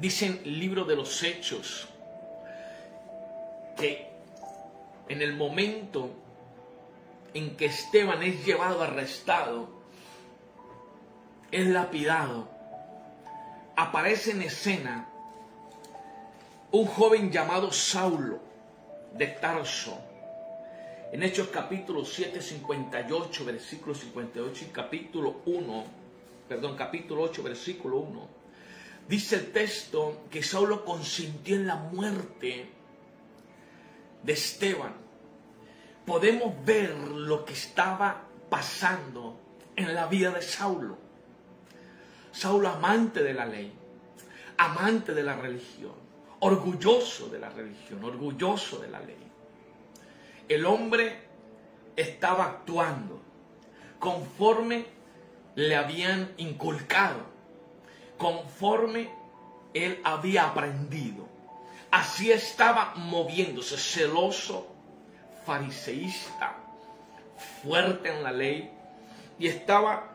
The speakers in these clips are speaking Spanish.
Dicen el libro de los hechos que en el momento en que Esteban es llevado arrestado, es lapidado, aparece en escena un joven llamado Saulo de Tarso. En Hechos capítulo 7, 58, versículo 58 y capítulo 1, perdón, capítulo 8, versículo 1, dice el texto que Saulo consintió en la muerte de Esteban. Podemos ver lo que estaba pasando en la vida de Saulo. Saulo amante de la ley, amante de la religión, orgulloso de la religión, orgulloso de la ley. El hombre estaba actuando conforme le habían inculcado, conforme él había aprendido. Así estaba moviéndose, celoso, fariseísta, fuerte en la ley, y estaba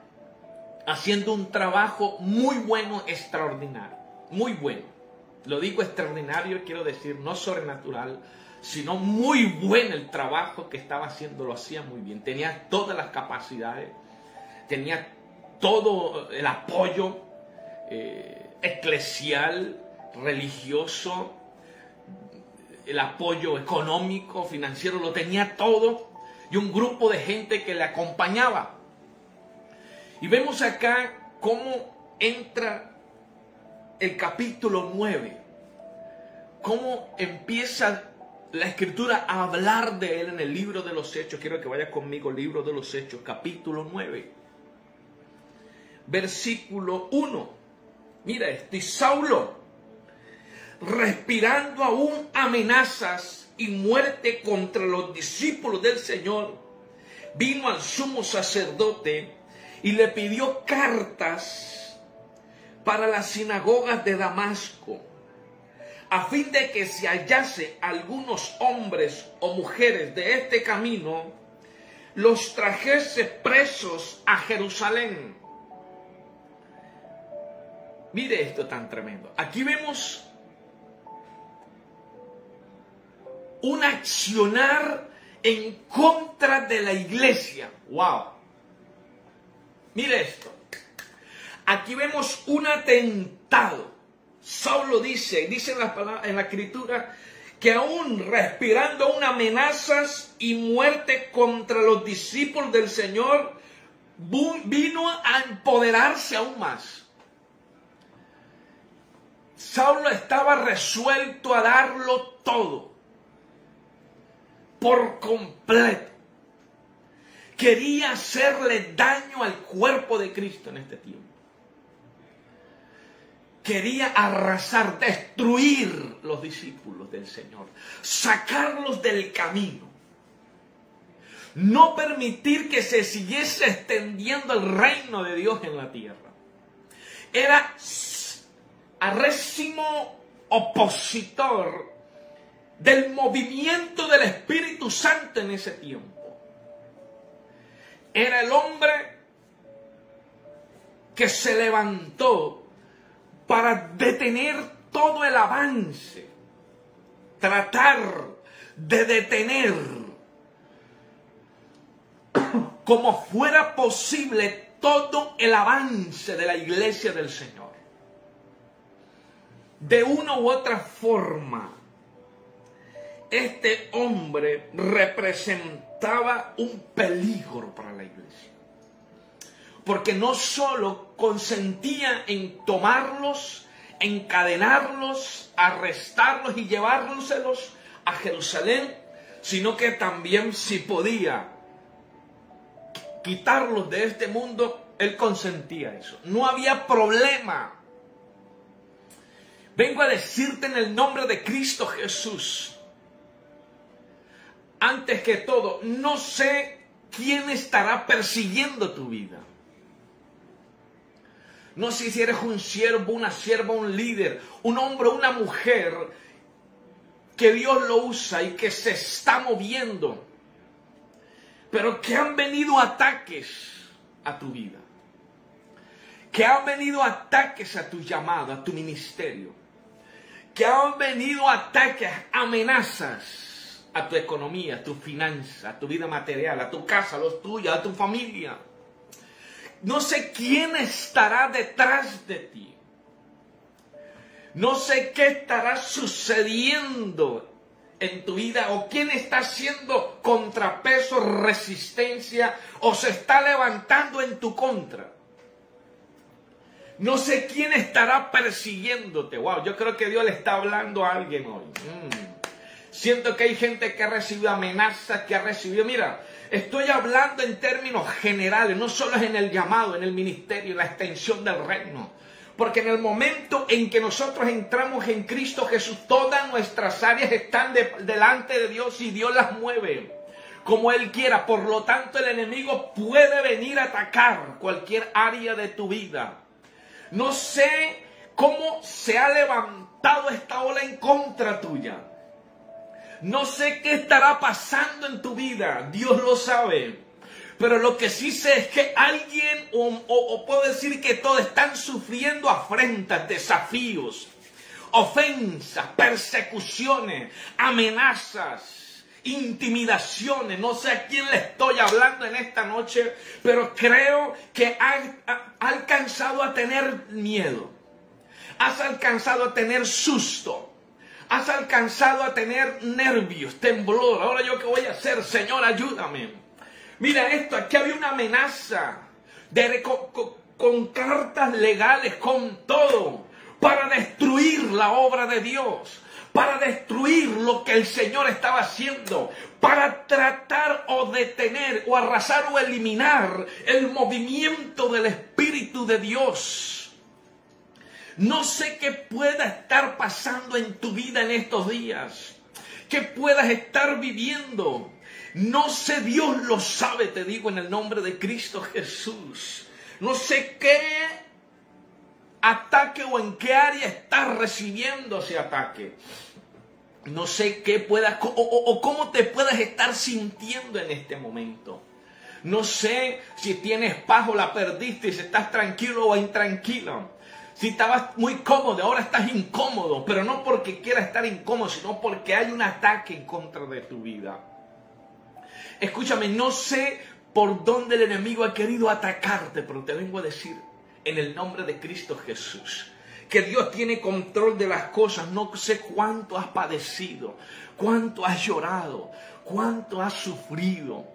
haciendo un trabajo muy bueno, extraordinario, muy bueno. Lo digo extraordinario, quiero decir, no sobrenatural, sino muy bueno el trabajo que estaba haciendo, lo hacía muy bien. Tenía todas las capacidades, tenía todo el apoyo eh, eclesial, religioso, el apoyo económico, financiero, lo tenía todo y un grupo de gente que le acompañaba. Y vemos acá cómo entra el capítulo 9, cómo empieza la escritura a hablar de él en el libro de los Hechos. Quiero que vaya conmigo, libro de los Hechos, capítulo 9, versículo 1. Mira esto, y Saulo, respirando aún amenazas y muerte contra los discípulos del Señor, vino al sumo sacerdote y le pidió cartas para las sinagogas de Damasco, a fin de que se hallase algunos hombres o mujeres de este camino, los trajese presos a Jerusalén. Mire esto tan tremendo. Aquí vemos un accionar en contra de la iglesia. ¡Wow! Mire esto. Aquí vemos un atentado. Saulo dice, dice en la, en la escritura, que aún respirando aún amenazas y muerte contra los discípulos del Señor, vino a empoderarse aún más. Saulo estaba resuelto a darlo todo por completo. Quería hacerle daño al cuerpo de Cristo en este tiempo. Quería arrasar, destruir los discípulos del Señor, sacarlos del camino. No permitir que se siguiese extendiendo el reino de Dios en la tierra. Era arrésimo opositor del movimiento del Espíritu Santo en ese tiempo. Era el hombre que se levantó para detener todo el avance, tratar de detener como fuera posible todo el avance de la iglesia del Señor. De una u otra forma, este hombre representaba un peligro para la iglesia. Porque no solo consentía en tomarlos, encadenarlos, arrestarlos y llevárselos a Jerusalén, sino que también si podía quitarlos de este mundo, él consentía eso. No había problema. Vengo a decirte en el nombre de Cristo Jesús antes que todo, no sé quién estará persiguiendo tu vida. No sé si eres un siervo, una sierva, un líder, un hombre, una mujer que Dios lo usa y que se está moviendo, pero que han venido ataques a tu vida, que han venido ataques a tu llamado, a tu ministerio. Que han venido ataques, amenazas a tu economía, a tu finanza, a tu vida material, a tu casa, a los tuyos, a tu familia. No sé quién estará detrás de ti. No sé qué estará sucediendo en tu vida o quién está haciendo contrapeso, resistencia o se está levantando en tu contra. No sé quién estará persiguiéndote. Wow, yo creo que Dios le está hablando a alguien hoy. Mm. Siento que hay gente que ha recibido amenazas, que ha recibido, mira, estoy hablando en términos generales, no solo es en el llamado, en el ministerio, en la extensión del reino. Porque en el momento en que nosotros entramos en Cristo Jesús, todas nuestras áreas están delante de Dios y Dios las mueve como Él quiera. Por lo tanto, el enemigo puede venir a atacar cualquier área de tu vida. No sé cómo se ha levantado esta ola en contra tuya. No sé qué estará pasando en tu vida. Dios lo sabe. Pero lo que sí sé es que alguien, o, puedo decir que todos están sufriendo afrentas, desafíos, ofensas, persecuciones, amenazas, intimidaciones. No sé a quién le estoy hablando en esta noche, pero creo que ha, alcanzado a tener miedo. Has alcanzado a tener susto. Has alcanzado a tener nervios, temblor. Ahora yo qué voy a hacer, Señor, ayúdame. Mira esto, aquí había una amenaza de, con, cartas legales, con todo, para destruir la obra de Dios, para destruir lo que el Señor estaba haciendo, para tratar o detener o arrasar o eliminar el movimiento del Espíritu de Dios. No sé qué pueda estar pasando en tu vida en estos días, que puedas estar viviendo. No sé, Dios lo sabe, te digo en el nombre de Cristo Jesús. No sé qué ataque o en qué área estás recibiendo ese ataque. No sé qué puedas o, cómo te puedas estar sintiendo en este momento. No sé si tienes paz o la perdiste, si estás tranquilo o intranquilo. Si estabas muy cómodo, ahora estás incómodo, pero no porque quieras estar incómodo, sino porque hay un ataque en contra de tu vida. Escúchame, no sé por dónde el enemigo ha querido atacarte, pero te vengo a decir en el nombre de Cristo Jesús que Dios tiene control de las cosas. No sé cuánto has padecido, cuánto has llorado, cuánto has sufrido,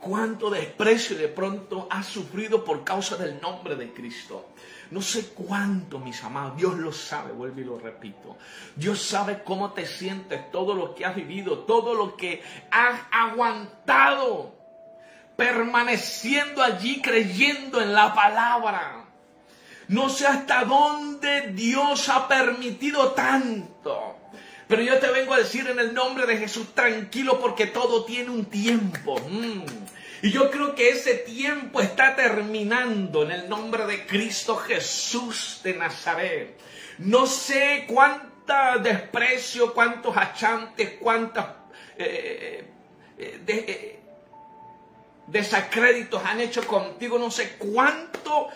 cuánto desprecio de pronto has sufrido por causa del nombre de Cristo. No sé cuánto, mis amados, Dios lo sabe, vuelvo y lo repito. Dios sabe cómo te sientes, todo lo que has vivido, todo lo que has aguantado, permaneciendo allí creyendo en la palabra. No sé hasta dónde Dios ha permitido tanto. Pero yo te vengo a decir en el nombre de Jesús, tranquilo porque todo tiene un tiempo. Mm. Y yo creo que ese tiempo está terminando en el nombre de Cristo Jesús de Nazaret. No sé cuánta desprecio, cuántos achantes, cuántos eh, eh, eh, desacréditos han hecho contigo, no sé cuánto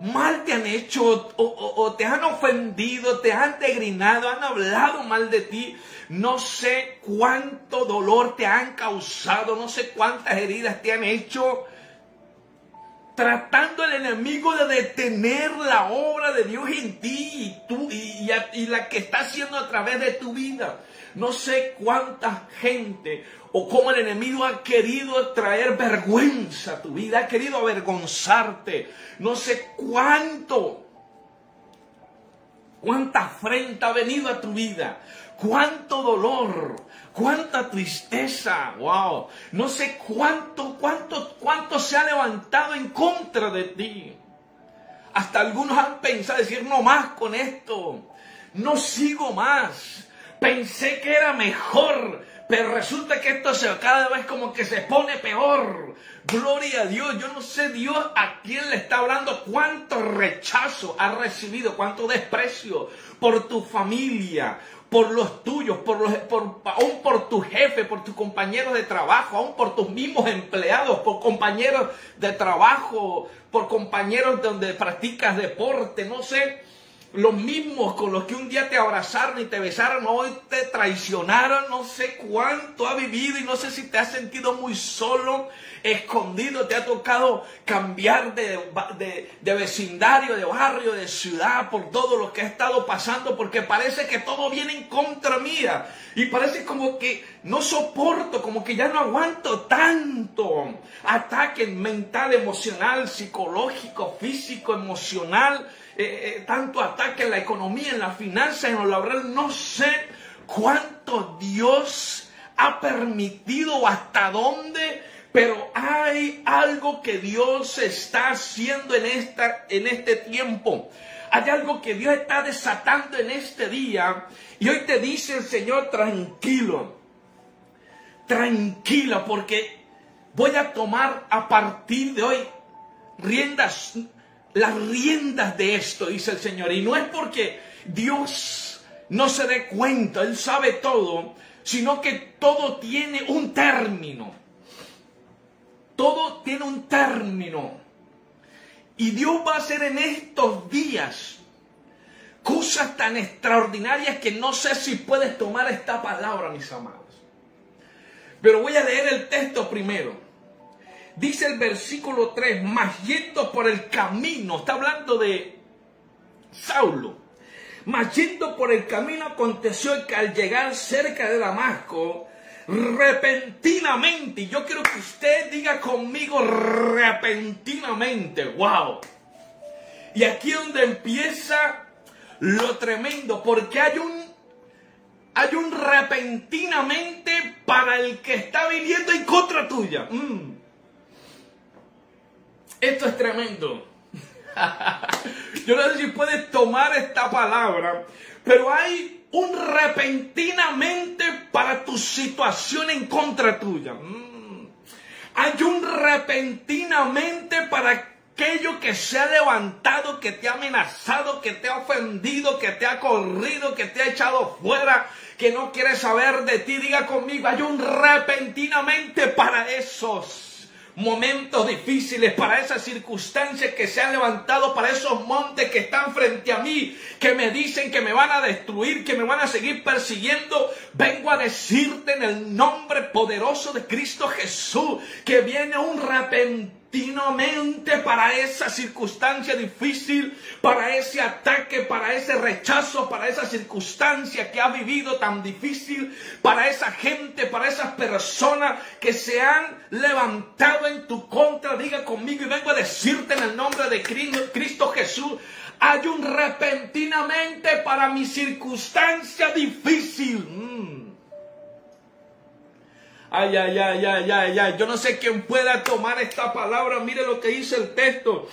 mal te han hecho o, te han ofendido, te han degrinado, han hablado mal de ti. No sé cuánto dolor te han causado, no sé cuántas heridas te han hecho. Tratando el enemigo de detener la obra de Dios en ti y, tú, y, y la que está haciendo a través de tu vida. No sé cuánta gente o cómo el enemigo ha querido traer vergüenza a tu vida, ha querido avergonzarte. No sé cuánto, cuánta afrenta ha venido a tu vida, cuánto dolor, cuánta tristeza, wow. No sé cuánto, cuánto, cuánto se ha levantado en contra de ti. Hasta algunos han pensado decir, no más con esto, no sigo más. Pensé que era mejor, pero resulta que esto se, cada vez como que se pone peor. Gloria a Dios. Yo no sé Dios a quién le está hablando, cuánto rechazo ha recibido, cuánto desprecio por tu familia, por los tuyos, por los, por, aún por tu jefe, por tus compañeros de trabajo, aún por tus mismos empleados, por compañeros de trabajo, por compañeros donde practicas deporte, no sé los mismos con los que un día te abrazaron y te besaron, hoy te traicionaron, no sé cuánto ha vivido y no sé si te has sentido muy solo, escondido, te ha tocado cambiar de, de, vecindario, de barrio, de ciudad por todo lo que ha estado pasando, porque parece que todo viene en contra mía. Y parece como que no soporto, como que ya no aguanto tanto ataque mental, emocional, psicológico, físico, emocional eh, eh, tanto ataque en la economía, en la finanza, en lo laboral. No sé cuánto Dios ha permitido o hasta dónde, pero hay algo que Dios está haciendo en, esta, en este tiempo. Hay algo que Dios está desatando en este día. Y hoy te dice el Señor, tranquilo, tranquila, porque voy a tomar a partir de hoy riendas las riendas de esto, dice el Señor. Y no es porque Dios no se dé cuenta, Él sabe todo, sino que todo tiene un término. Todo tiene un término. Y Dios va a hacer en estos días cosas tan extraordinarias que no sé si puedes tomar esta palabra, mis amados. Pero voy a leer el texto primero. Dice el versículo 3, más yendo por el camino, está hablando de Saulo, mas yendo por el camino aconteció que al llegar cerca de Damasco, repentinamente, yo quiero que usted diga conmigo repentinamente, wow. Y aquí es donde empieza lo tremendo, porque hay un, hay un repentinamente para el que está viniendo en contra tuya. Mm. Esto es tremendo. Yo no sé si puedes tomar esta palabra, pero hay un repentinamente para tu situación en contra tuya. Mm. Hay un repentinamente para aquello que se ha levantado, que te ha amenazado, que te ha ofendido, que te ha corrido, que te ha echado fuera, que no quiere saber de ti. Diga conmigo, hay un repentinamente para esos momentos difíciles, para esas circunstancias que se han levantado, para esos montes que están frente a mí, que me dicen que me van a destruir, que me van a seguir persiguiendo, vengo a decirte en el nombre poderoso de Cristo Jesús que viene un repentino continuamente para esa circunstancia difícil, para ese ataque, para ese rechazo, para esa circunstancia que ha vivido tan difícil, para esa gente, para esas personas que se han levantado en tu contra. Diga conmigo y vengo a decirte en el nombre de Cristo Jesús, hay un repentinamente para mi circunstancia difícil. Mm. Ay, ay, ay, ay, ay, ay. Yo no sé quién pueda tomar esta palabra. Mire lo que dice el texto.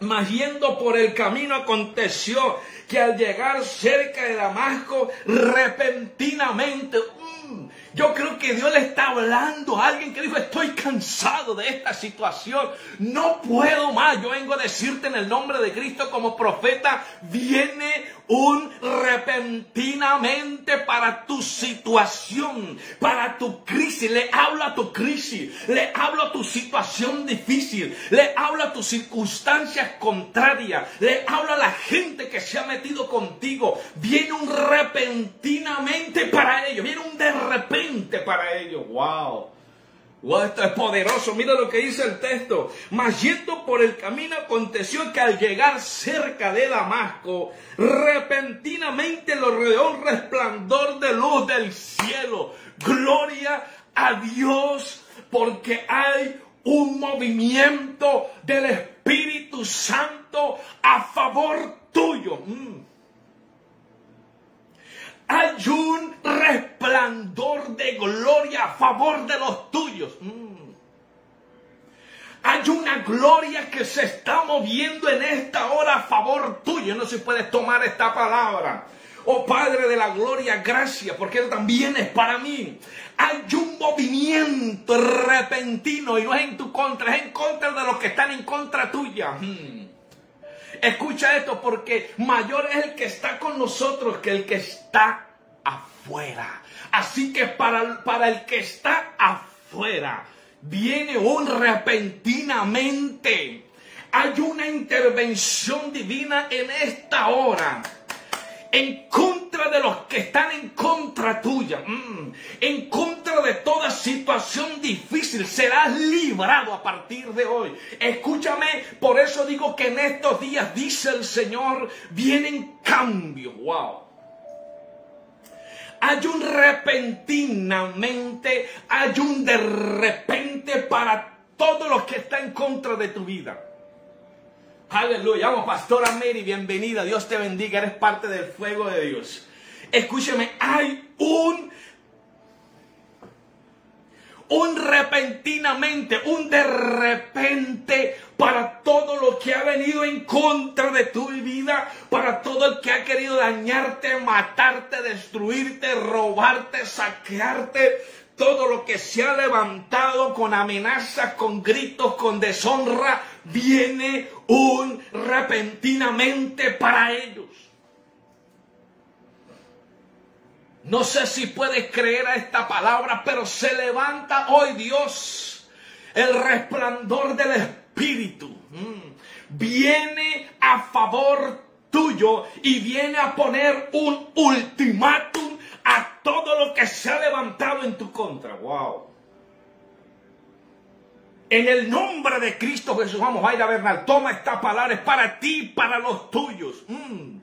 Mas yendo por el camino aconteció que al llegar cerca de Damasco, repentinamente, mm, yo creo que Dios le está hablando a alguien que dijo, estoy cansado de esta situación, no puedo más. Yo vengo a decirte en el nombre de Cristo como profeta, viene un repentinamente para tu situación, para tu crisis. Le hablo a tu crisis, le hablo a tu situación difícil, le hablo a tus circunstancias contrarias, le hablo a la gente que se ha metido contigo. Viene un repentinamente para ellos, viene un de repente para ellos. ¡Wow! Esto es poderoso. Mira lo que dice el texto. Mas yendo por el camino aconteció que al llegar cerca de Damasco, repentinamente lo rodeó un resplandor de luz del cielo. Gloria a Dios, porque hay un movimiento del Espíritu Santo a favor tuyo. Mm hay un resplandor de gloria a favor de los tuyos. Mm. Hay una gloria que se está moviendo en esta hora a favor tuyo. No se puede tomar esta palabra. Oh Padre de la gloria, gracias, porque Él también es para mí. Hay un movimiento repentino y no es en tu contra, es en contra de los que están en contra tuya. Mm. Escucha esto porque mayor es el que está con nosotros que el que está afuera. Así que para, para el que está afuera, viene un repentinamente Hay una intervención divina en esta hora de los que están en contra tuya, mm, en contra de toda situación difícil, serás librado a partir de hoy. Escúchame, por eso digo que en estos días, dice el Señor, vienen cambios. Wow. Hay un repentinamente, hay un de repente para todos los que están en contra de tu vida. Aleluya. Vamos, Pastora Mary, bienvenida. Dios te bendiga. Eres parte del fuego de Dios. Escúcheme, hay un un repentinamente, un de repente para todo lo que ha venido en contra de tu vida, para todo el que ha querido dañarte, matarte, destruirte, robarte, saquearte, todo lo que se ha levantado con amenazas, con gritos, con deshonra, viene repentinamente para ellos. No sé si puedes creer a esta palabra, pero se levanta hoy Dios, el resplandor del Espíritu. Mm. Viene a favor tuyo y viene a poner un ultimátum a todo lo que se ha levantado en tu contra. Wow. En el nombre de Cristo Jesús, vamos, a ir a Bernal, toma esta palabra, es para ti, para los tuyos. Mm.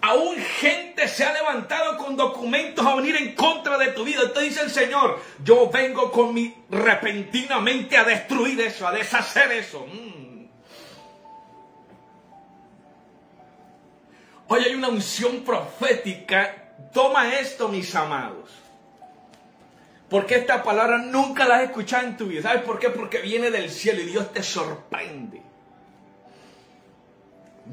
Aún gente se ha levantado con documentos a venir en contra de tu vida. Entonces dice el Señor, yo vengo con mi repentinamente a destruir eso, a deshacer eso. Mm. Hoy hay una unción profética. Toma esto, mis amados. Porque esta palabra nunca la has escuchado en tu vida. ¿Sabes por qué? Porque viene del cielo y Dios te sorprende.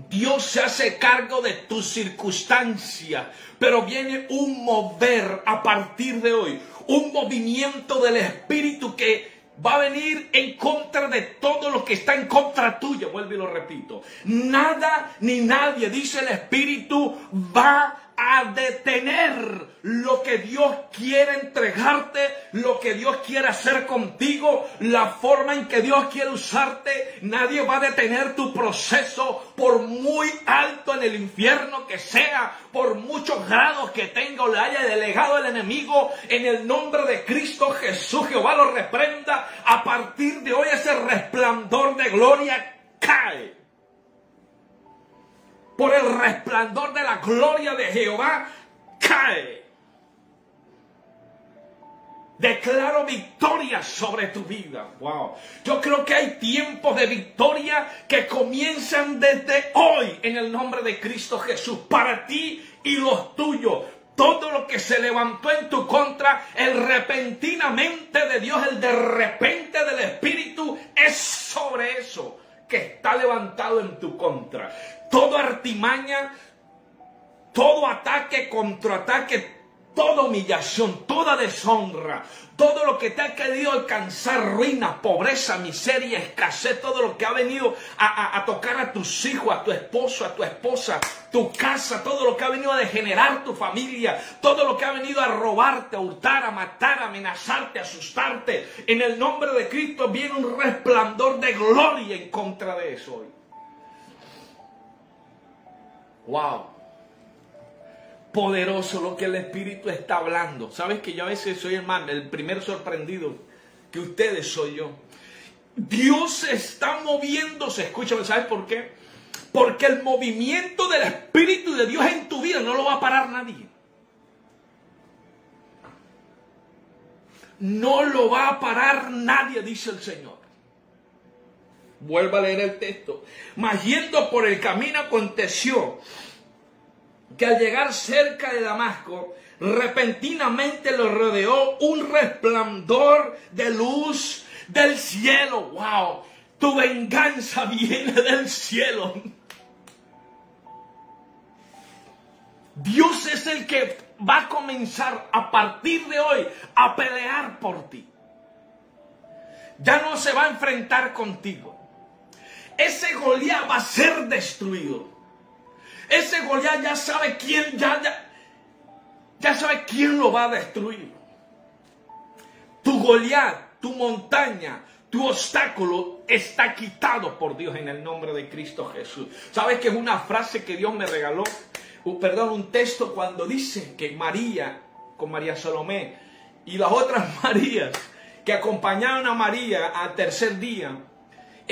Dios se hace cargo de tu circunstancia, pero viene un mover a partir de hoy, un movimiento del Espíritu que va a venir en contra de todo lo que está en contra tuya. Vuelvo y lo repito. Nada ni nadie, dice el Espíritu, va a detener lo que Dios quiere entregarte, lo que Dios quiere hacer contigo, la forma en que Dios quiere usarte. Nadie va a detener tu proceso por muy alto en el infierno que sea, por muchos grados que tenga o le haya delegado el enemigo. En el nombre de Cristo Jesús, Jehová lo reprenda. A partir de hoy ese resplandor de gloria cae por el resplandor de la gloria de Jehová, cae. Declaro victoria sobre tu vida. Wow. Yo creo que hay tiempos de victoria que comienzan desde hoy en el nombre de Cristo Jesús para ti y los tuyos. Todo lo que se levantó en tu contra, el repentinamente de Dios, el de repente del Espíritu, es sobre eso que está levantado en tu contra. Toda artimaña, todo ataque, contraataque, toda humillación, toda deshonra, todo lo que te ha querido alcanzar, ruina, pobreza, miseria, escasez, todo lo que ha venido a, tocar a tus hijos, a tu esposo, a tu esposa, tu casa, todo lo que ha venido a degenerar tu familia, todo lo que ha venido a robarte, a hurtar, a matar, a amenazarte, a asustarte. En el nombre de Cristo viene un resplandor de gloria en contra de eso hoy. Wow poderoso lo que el Espíritu está hablando. Sabes que yo a veces soy el, el primer sorprendido que ustedes soy yo. Dios está moviéndose. Escúchame, ¿sabes por qué? Porque el movimiento del Espíritu de Dios en tu vida no lo va a parar nadie. No lo va a parar nadie, dice el Señor. Vuelva a leer el texto. Mas yendo por el camino aconteció que al llegar cerca de Damasco, repentinamente lo rodeó un resplandor de luz del cielo. ¡Wow! Tu venganza viene del cielo. Dios es el que va a comenzar a partir de hoy a pelear por ti. Ya no se va a enfrentar contigo. Ese Goliat va a ser destruido. Ese Goliat ya sabe quién, ya, ya, ya sabe quién lo va a destruir. Tu Goliat, tu montaña, Tu obstáculo está quitado por Dios en el nombre de Cristo Jesús. ¿Sabes que es una frase que Dios me regaló? Uh, perdón, un texto cuando dice que María, con María Salomé y las otras Marías que acompañaron a María al tercer día,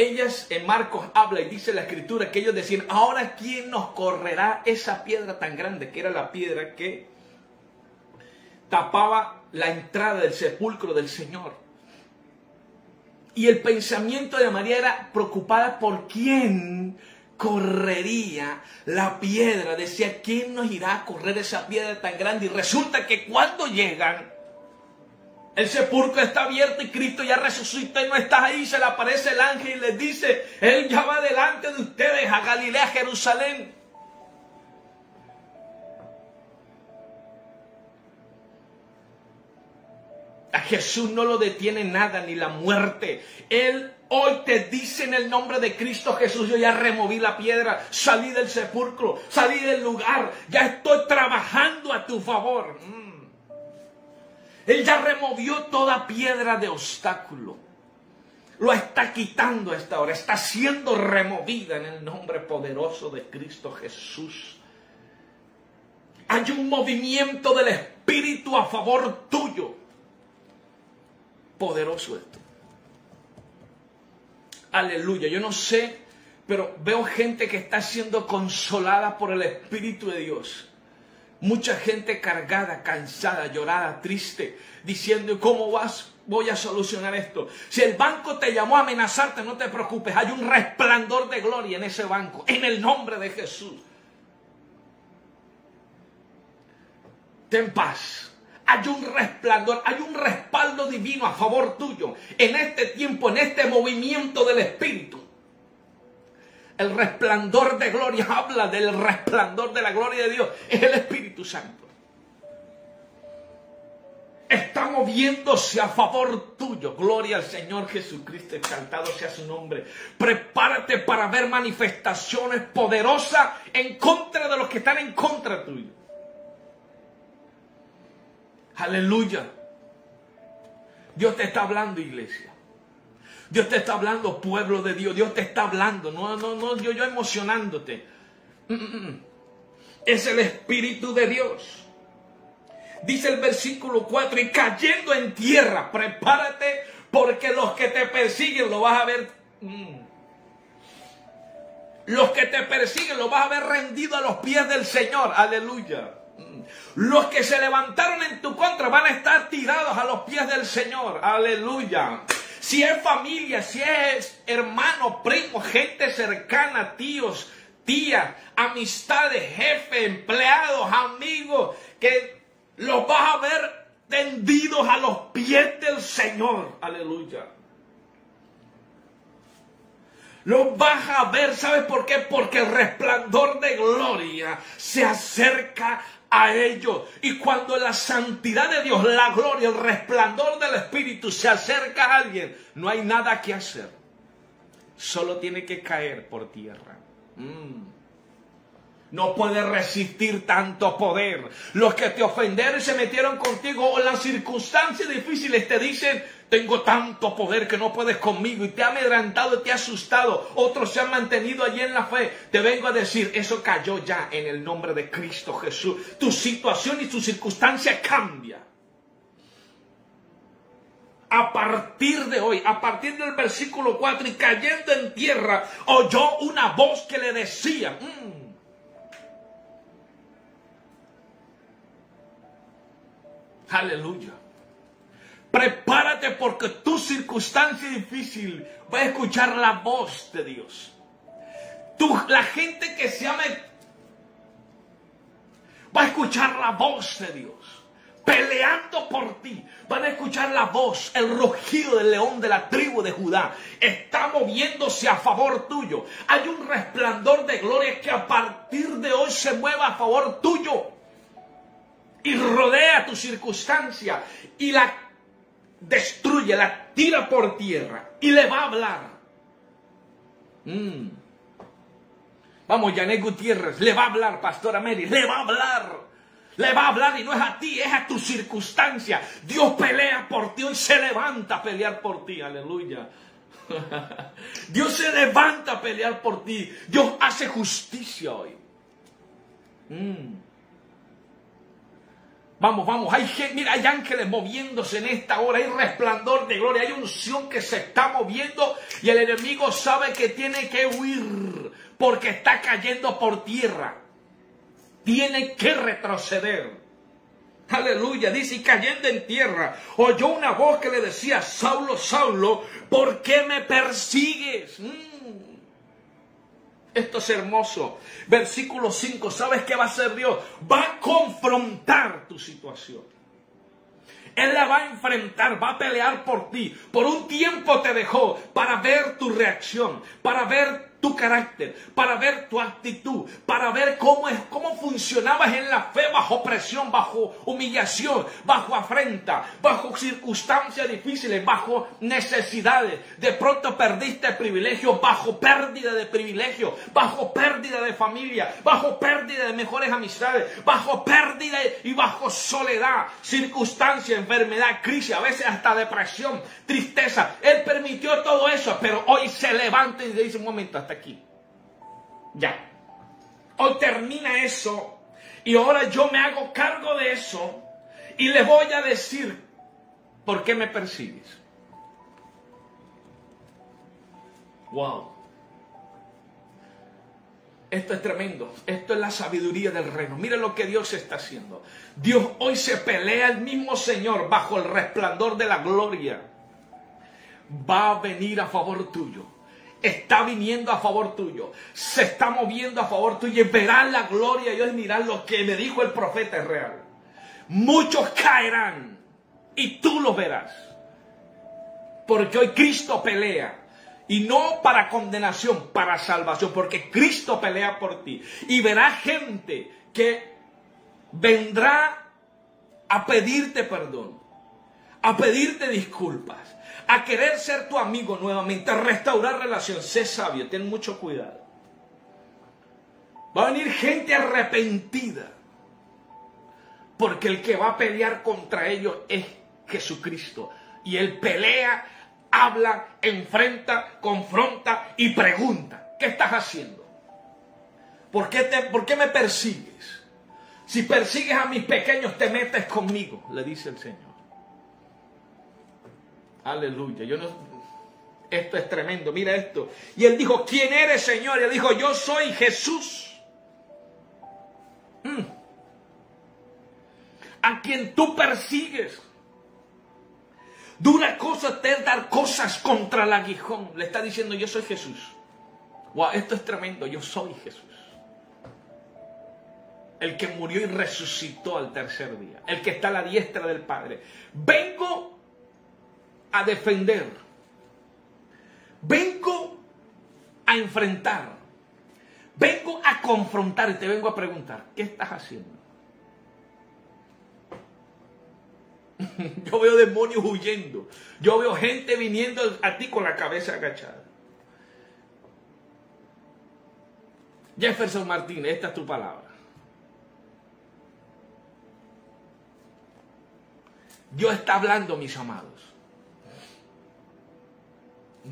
ellas en Marcos habla y dice la escritura que ellos decían, ahora quién nos correrá esa piedra tan grande, que era la piedra que tapaba la entrada del sepulcro del Señor. Y el pensamiento de María era preocupada por quién correría la piedra. Decía, ¿quién nos irá a correr esa piedra tan grande? Y resulta que cuando llegan, el sepulcro está abierto y Cristo ya resucitó y no está ahí. Se le aparece el ángel y les dice, Él ya va delante de ustedes a Galilea, Jerusalén. A Jesús no lo detiene nada, ni la muerte. Él hoy te dice en el nombre de Cristo Jesús, yo ya removí la piedra, salí del sepulcro, salí del lugar, ya estoy trabajando a tu favor. Mm. Él ya removió toda piedra de obstáculo. Lo está quitando a esta hora, está siendo removida en el nombre poderoso de Cristo Jesús. Hay un movimiento del Espíritu a favor tuyo poderoso esto. Aleluya. Yo no sé, pero veo gente que está siendo consolada por el Espíritu de Dios. Mucha gente cargada, cansada, llorada, triste, diciendo, ¿cómo vas? Voy a solucionar esto. Si el banco te llamó a amenazarte, no te preocupes. Hay un resplandor de gloria en ese banco, en el nombre de Jesús. Ten paz hay un resplandor, hay un respaldo divino a favor tuyo en este tiempo, en este movimiento del Espíritu. El resplandor de gloria habla del resplandor de la gloria de Dios, es el Espíritu Santo. Está moviéndose a favor tuyo. Gloria al Señor Jesucristo, exaltado sea su nombre. Prepárate para ver manifestaciones poderosas en contra de los que están en contra tuyo. Aleluya. Dios te está hablando, iglesia. Dios te está hablando, pueblo de Dios. Dios te está hablando. No, no, no, yo, yo emocionándote. Mm, mm, mm. Es el Espíritu de Dios. Dice el versículo 4, y cayendo en tierra, prepárate porque los que te persiguen lo vas a ver. Los que te persiguen lo vas a ver rendido a los pies del Señor. Aleluya. Los que se levantaron en tu contra van a estar tirados a los pies del Señor. Aleluya. Si es familia, si es hermano, primo, gente cercana, tíos, tías, amistades, jefes, empleados, amigos, que los vas a ver tendidos a los pies del Señor. Aleluya. Los vas a ver, ¿sabes por qué? Porque el resplandor de gloria se acerca a ellos. Y cuando la santidad de Dios, la gloria, el resplandor del Espíritu se acerca a alguien, no hay nada que hacer. Solo tiene que caer por tierra. Mm. No puede resistir tanto poder. Los que te ofendieron se metieron contigo o las circunstancias difíciles te dicen, tengo tanto poder que no puedes conmigo y te ha amedrantado y te ha asustado. Otros se han mantenido allí en la fe. Te vengo a decir, eso cayó ya en el nombre de Cristo Jesús. Tu situación y tu circunstancia cambia. A partir de hoy, a partir del versículo 4 y cayendo en tierra, oyó una voz que le decía, mm, Aleluya. Prepárate porque tu circunstancia difícil va a escuchar la voz de Dios. la gente que se ame va a escuchar la voz de Dios. Peleando por ti. Van a escuchar la voz, el rugido del león de la tribu de Judá. Está moviéndose a favor tuyo. Hay un resplandor de gloria que a partir de hoy se mueva a favor tuyo y rodea tu circunstancia y la destruye, la tira por tierra y le va a hablar. Mm. Vamos, Janet Gutiérrez, le va a hablar, Pastora Mary, le va a hablar. le va a hablar y no es a ti, es a tu circunstancia. Dios pelea por ti, hoy se levanta a pelear por ti, aleluya. Dios se levanta a pelear por ti, Dios hace justicia hoy. Mm. Vamos, vamos, hay, mira, hay ángeles moviéndose en esta hora, hay resplandor de gloria, hay unción que se está moviendo y el enemigo sabe que tiene que huir porque está cayendo por tierra. Tiene que retroceder. Aleluya, dice, y cayendo en tierra, oyó una voz que le decía, Saulo, Saulo, ¿por qué me persigues? Mm. Esto es hermoso. Versículo 5, ¿sabes qué va a hacer Dios? Va a confrontar tu situación. Él la va a enfrentar, va a pelear por ti. Por un tiempo te dejó para ver tu reacción, para ver tu carácter, para ver tu actitud, para ver cómo, es, cómo funcionabas en la fe bajo presión, bajo humillación, bajo afrenta, bajo circunstancias difíciles, bajo necesidades. De pronto perdiste privilegio, bajo pérdida de privilegio, bajo pérdida de familia, bajo pérdida de mejores amistades, bajo pérdida y bajo soledad, circunstancia, enfermedad, crisis, a veces hasta depresión, tristeza. Él permitió todo eso, pero hoy se levanta y dice un momento, aquí. Ya. Hoy termina eso y ahora yo me hago cargo de eso y le voy a decir, ¿por qué me persigues? Wow. Esto es tremendo. Esto es la sabiduría del reino. Mira lo que Dios está haciendo. Dios hoy se pelea el mismo Señor bajo el resplandor de la gloria. Va a venir a favor tuyo está viniendo a favor tuyo, se está moviendo a favor tuyo y verán la gloria de Dios y mirar lo que me dijo el profeta es real. Muchos caerán y tú los verás. Porque hoy Cristo pelea. Y no para condenación, para salvación, porque Cristo pelea por ti. Y verás gente que vendrá a pedirte perdón, a pedirte disculpas, a querer ser tu amigo nuevamente, a restaurar relación. Sé sabio, ten mucho cuidado. Va a venir gente arrepentida. Porque el que va a pelear contra ellos es Jesucristo. Y él pelea, habla, enfrenta, confronta y pregunta. ¿Qué estás haciendo? ¿Por qué, te, ¿Por qué me persigues? Si persigues a mis pequeños, te metes conmigo, le dice el Señor. Aleluya. Yo no, esto es tremendo, mira esto. Y él dijo, ¿quién eres, Señor? Y él dijo, yo soy Jesús. Mm. A quien tú persigues. Dura cosa te dar cosas contra el aguijón. Le está diciendo, yo soy Jesús. Wow, esto es tremendo, yo soy Jesús. El que murió y resucitó al tercer día. El que está a la diestra del Padre. Vengo a defender. Vengo a enfrentar. Vengo a confrontar y te vengo a preguntar, ¿qué estás haciendo? Yo veo demonios huyendo. Yo veo gente viniendo a ti con la cabeza agachada. Jefferson Martínez, esta es tu palabra. Dios está hablando, mis amados.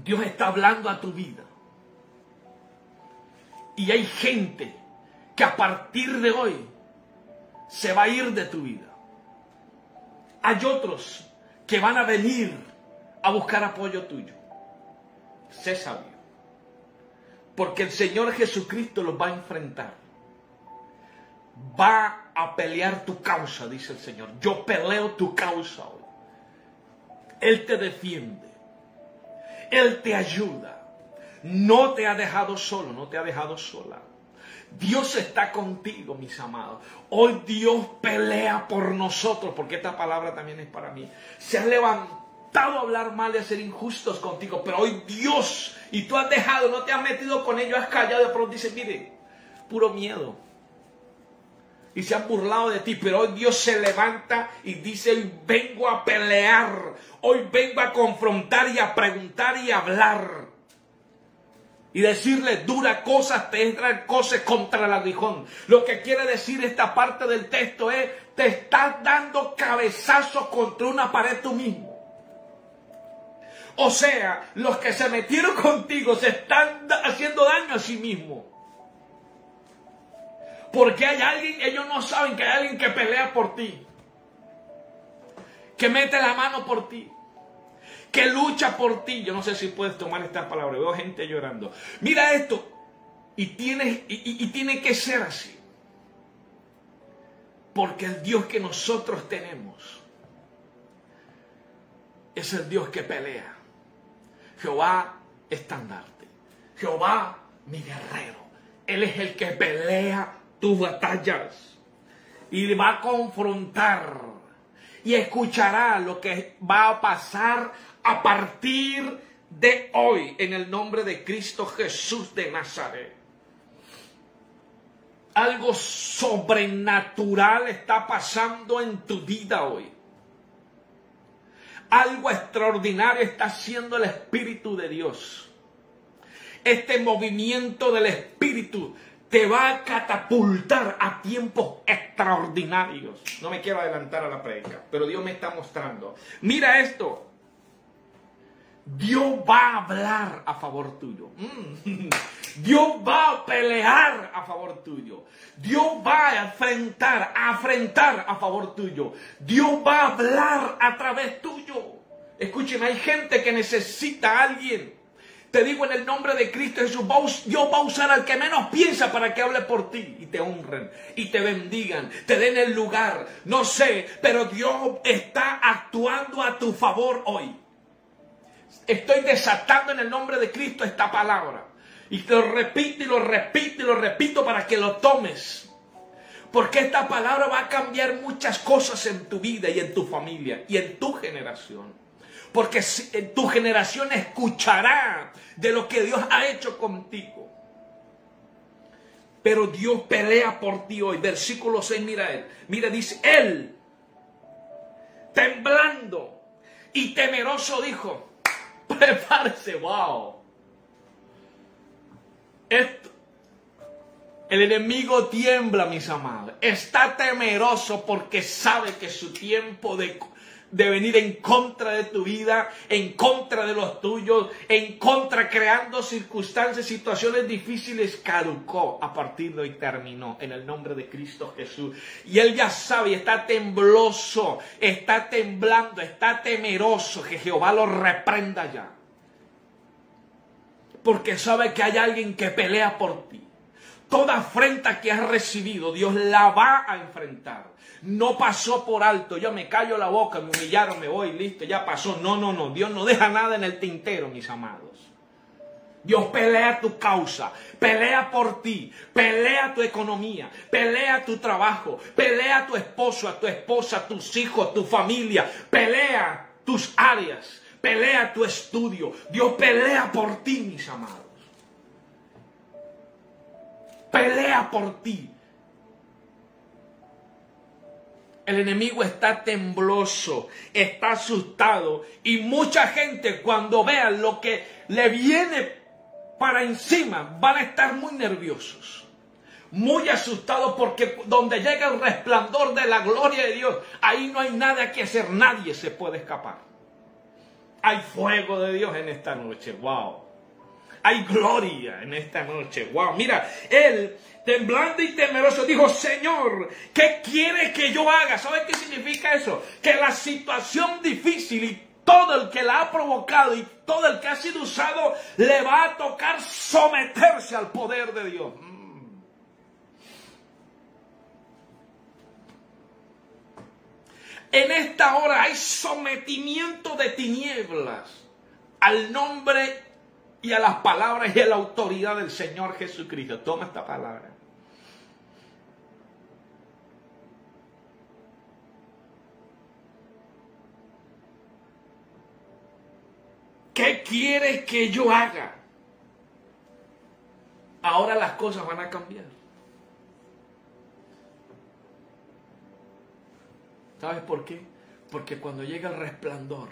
Dios está hablando a tu vida. Y hay gente que a partir de hoy se va a ir de tu vida. Hay otros que van a venir a buscar apoyo tuyo. Sé sabio. Porque el Señor Jesucristo los va a enfrentar. Va a pelear tu causa, dice el Señor. Yo peleo tu causa hoy. Él te defiende. Él te ayuda. No te ha dejado solo, no te ha dejado sola. Dios está contigo, mis amados. Hoy Dios pelea por nosotros, porque esta palabra también es para mí. Se ha levantado a hablar mal y a ser injustos contigo, pero hoy Dios, y tú has dejado, no te has metido con ellos, has callado, de pronto dice, mire, puro miedo. Y se han burlado de ti, pero hoy Dios se levanta y dice, vengo a pelear Hoy vengo a confrontar y a preguntar y a hablar. y decirle dura cosas, tendrá cosas contra el aguijón. Lo que quiere decir esta parte del texto es, te estás dando cabezazos contra una pared tú mismo. O sea, los que se metieron contigo se están haciendo daño a sí mismos. Porque hay alguien, ellos no saben que hay alguien que pelea por ti. Que mete la mano por ti que lucha por ti. Yo no sé si puedes tomar esta palabra. Veo gente llorando. Mira esto. Y tiene, y, tiene que ser así. Porque el Dios que nosotros tenemos es el Dios que pelea. Jehová estandarte. Jehová mi guerrero. Él es el que pelea tus batallas. Y va a confrontar. Y escuchará lo que va a pasar a partir de hoy en el nombre de Cristo Jesús de Nazaret. Algo sobrenatural está pasando en tu vida hoy. Algo extraordinario está haciendo el Espíritu de Dios. Este movimiento del Espíritu te va a catapultar a tiempos extraordinarios. No me quiero adelantar a la predica, pero Dios me está mostrando. Mira esto. Dios va a hablar a favor tuyo. Mm. Dios va a pelear a favor tuyo. Dios va a enfrentar, a a favor tuyo. Dios va a hablar a través tuyo. Escúcheme, hay gente que necesita a alguien. Te digo en el nombre de Cristo Jesús, Dios va a usar al que menos piensa para que hable por ti y te honren y te bendigan, te den el lugar. No sé, pero Dios está actuando a tu favor hoy. Estoy desatando en el nombre de Cristo esta palabra. Y te lo repito y lo repito y lo repito para que lo tomes. Porque esta palabra va a cambiar muchas cosas en tu vida y en tu familia y en tu generación. Porque tu generación escuchará de lo que Dios ha hecho contigo. Pero Dios pelea por ti hoy. Versículo 6, mira él. Mira, dice, él, temblando y temeroso, dijo, Prepárese, wow. El enemigo tiembla, mis amados. Está temeroso porque sabe que su tiempo de, de, venir en contra de tu vida, en contra de los tuyos, en contra creando circunstancias, situaciones difíciles, caducó a partir de hoy terminó en el nombre de Cristo Jesús. Y él ya sabe, está tembloso, está temblando, está temeroso que Jehová lo reprenda ya porque sabe que hay alguien que pelea por ti. Toda afrenta que has recibido, Dios la va a enfrentar. No pasó por alto, yo me callo la boca, me humillaron, me voy, listo, ya pasó. No, no, no, Dios no deja nada en el tintero, mis amados. Dios pelea tu causa, pelea por ti, pelea tu economía, pelea tu trabajo, pelea a tu esposo, a tu esposa, a tus hijos, a tu familia, pelea tus áreas pelea tu estudio. Dios pelea por ti, mis amados. Pelea por ti. El enemigo está tembloso, está asustado y mucha gente cuando vean lo que le viene para encima van a estar muy nerviosos, muy asustados porque donde llega el resplandor de la gloria de Dios, ahí no hay nada que hacer, nadie se puede escapar. Hay fuego de Dios en esta noche. Wow. Hay gloria en esta noche. Wow. Mira, él, temblando y temeroso, dijo, Señor, ¿qué quiere que yo haga? ¿Sabe qué significa eso? Que la situación difícil y todo el que la ha provocado y todo el que ha sido usado le va a tocar someterse al poder de Dios. En esta hora hay sometimiento de tinieblas al nombre y a las palabras y a la autoridad del Señor Jesucristo. Toma esta palabra. ¿Qué quieres que yo haga? Ahora las cosas van a cambiar. ¿Sabes por qué? Porque cuando llega el resplandor,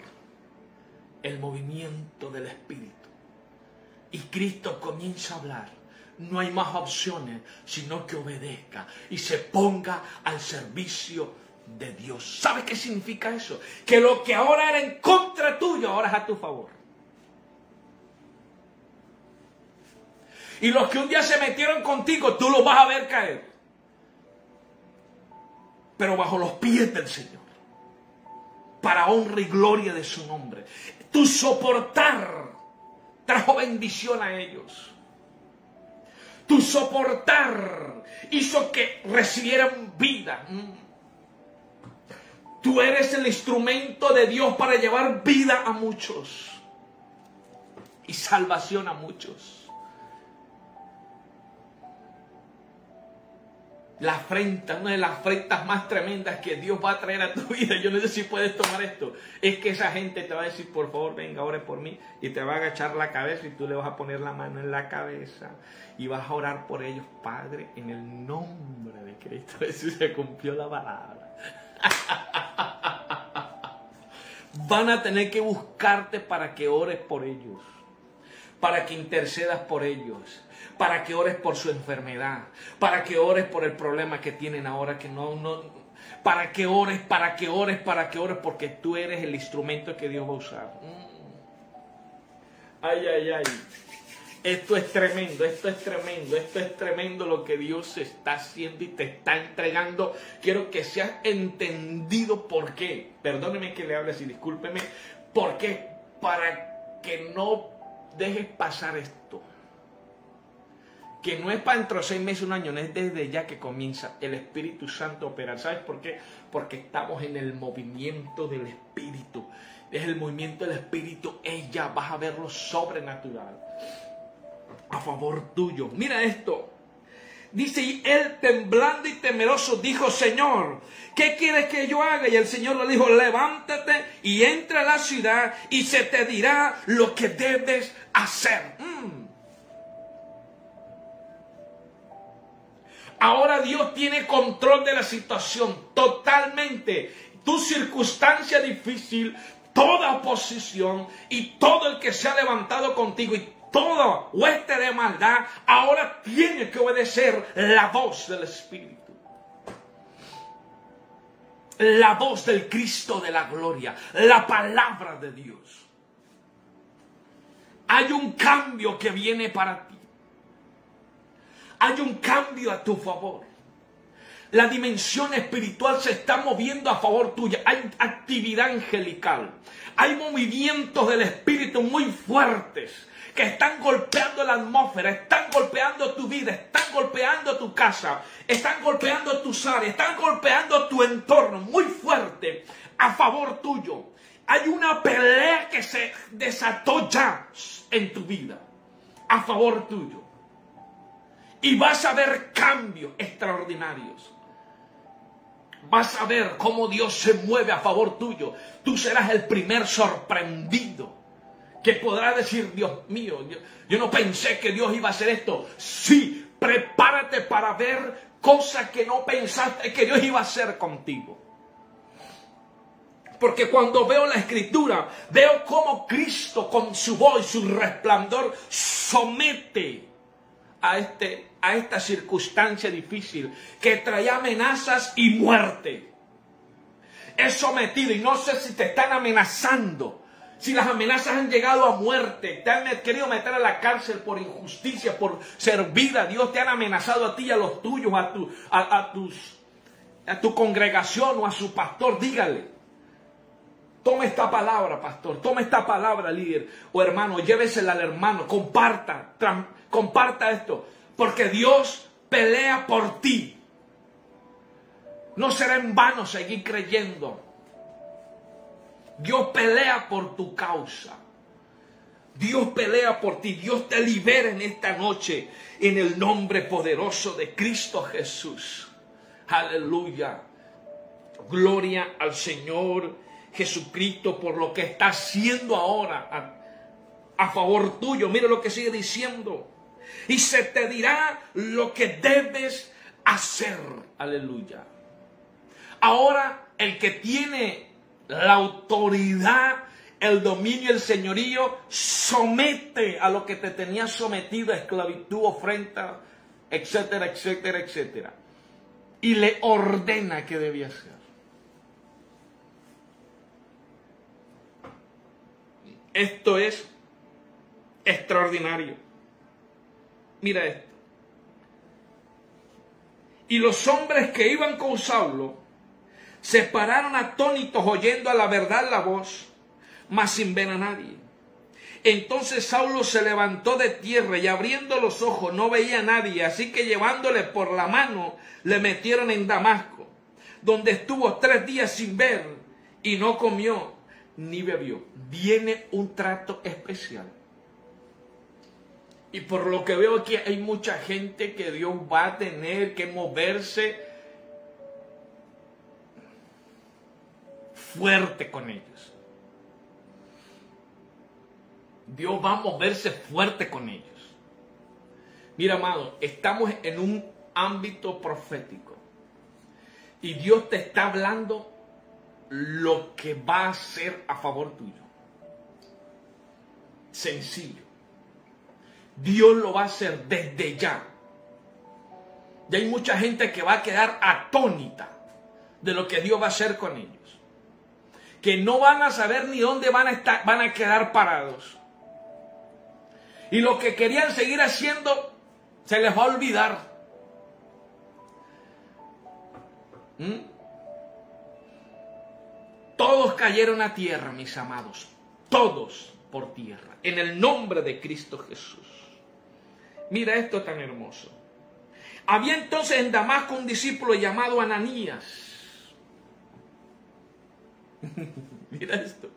el movimiento del Espíritu, y Cristo comienza a hablar, no hay más opciones sino que obedezca y se ponga al servicio de Dios. ¿Sabes qué significa eso? Que lo que ahora era en contra tuyo, ahora es a tu favor. Y los que un día se metieron contigo, tú los vas a ver caer. Pero bajo los pies del Señor. Para honra y gloria de su nombre. Tu soportar trajo bendición a ellos. Tu soportar hizo que recibieran vida. Tú eres el instrumento de Dios para llevar vida a muchos y salvación a muchos. La afrenta, una de las afrentas más tremendas que Dios va a traer a tu vida, yo no sé si puedes tomar esto, es que esa gente te va a decir, por favor, venga, ore por mí, y te va a agachar la cabeza y tú le vas a poner la mano en la cabeza y vas a orar por ellos, Padre, en el nombre de Cristo Jesús se cumplió la palabra. Van a tener que buscarte para que ores por ellos, para que intercedas por ellos para que ores por su enfermedad, para que ores por el problema que tienen ahora que no, no, para que ores, para que ores, para que ores, porque tú eres el instrumento que Dios va a usar. Mm. Ay, ay, ay. Esto es tremendo, esto es tremendo, esto es tremendo lo que Dios está haciendo y te está entregando. Quiero que seas entendido por qué. Perdóneme que le hable así, discúlpeme. ¿Por qué? Para que no dejes pasar esto que no es para dentro de seis meses, un año, no es desde ya que comienza el Espíritu Santo a operar. ¿Sabes por qué? Porque estamos en el movimiento del Espíritu. Es el movimiento del Espíritu, ella vas a ver lo sobrenatural a favor tuyo. Mira esto. Dice, y él temblando y temeroso dijo, Señor, ¿qué quieres que yo haga? Y el Señor le dijo, levántate y entra a la ciudad y se te dirá lo que debes hacer. Mm. Ahora Dios tiene control de la situación totalmente. Tu circunstancia difícil, toda oposición y todo el que se ha levantado contigo y toda hueste de maldad, ahora tiene que obedecer la voz del Espíritu. La voz del Cristo de la gloria, la palabra de Dios. Hay un cambio que viene para ti hay un cambio a tu favor. La dimensión espiritual se está moviendo a favor tuya. Hay actividad angelical. Hay movimientos del espíritu muy fuertes que están golpeando la atmósfera, están golpeando tu vida, están golpeando tu casa, están golpeando tus áreas, están golpeando tu entorno muy fuerte a favor tuyo. Hay una pelea que se desató ya en tu vida a favor tuyo y vas a ver cambios extraordinarios. Vas a ver cómo Dios se mueve a favor tuyo. Tú serás el primer sorprendido que podrá decir, Dios mío, yo, no pensé que Dios iba a hacer esto. Sí, prepárate para ver cosas que no pensaste que Dios iba a hacer contigo. Porque cuando veo la escritura, veo cómo Cristo con su voz, su resplandor, somete a, este, a esta circunstancia difícil que traía amenazas y muerte. Es sometido y no sé si te están amenazando. Si las amenazas han llegado a muerte, te han querido meter a la cárcel por injusticia, por servir a Dios, te han amenazado a ti y a los tuyos, a tu, a, tus, a tu congregación o a su pastor, dígale. Toma esta palabra, pastor. Toma esta palabra, líder. O hermano, llévesela al hermano. Comparta. Comparta esto. Porque Dios pelea por ti. No será en vano seguir creyendo. Dios pelea por tu causa. Dios pelea por ti. Dios te libera en esta noche en el nombre poderoso de Cristo Jesús. Aleluya. Gloria al Señor Jesucristo por lo que está haciendo ahora a, favor tuyo. Mira lo que sigue diciendo. Y se te dirá lo que debes hacer. Aleluya. Ahora el que tiene la autoridad el dominio el señorío, somete a lo que te tenía sometido a esclavitud, ofrenda, etcétera, etcétera, etcétera. Y le ordena qué debía hacer. Esto es extraordinario. Mira esto. Y los hombres que iban con Saulo se pararon atónitos oyendo a la verdad la voz, mas sin ver a nadie. Entonces Saulo se levantó de tierra y abriendo los ojos no veía a nadie, así que llevándole por la mano le metieron en Damasco, donde estuvo tres días sin ver y no comió ni bebió. Viene un trato especial. Y por lo que veo aquí hay mucha gente que Dios va a tener que moverse fuerte con ellos. Dios va a moverse fuerte con ellos. Mira, amado, estamos en un ámbito profético. Y Dios te está hablando lo que va a ser a favor tuyo. Sencillo. Dios lo va a hacer desde ya. Y hay mucha gente que va a quedar atónita de lo que Dios va a hacer con ellos. Que no van a saber ni dónde van a estar, van a quedar parados. Y lo que querían seguir haciendo se les va a olvidar. ¿Mm? Todos cayeron a tierra, mis amados. Todos por tierra. En el nombre de Cristo Jesús. Mira esto tan hermoso. Había entonces en Damasco un discípulo llamado Ananías. Mira esto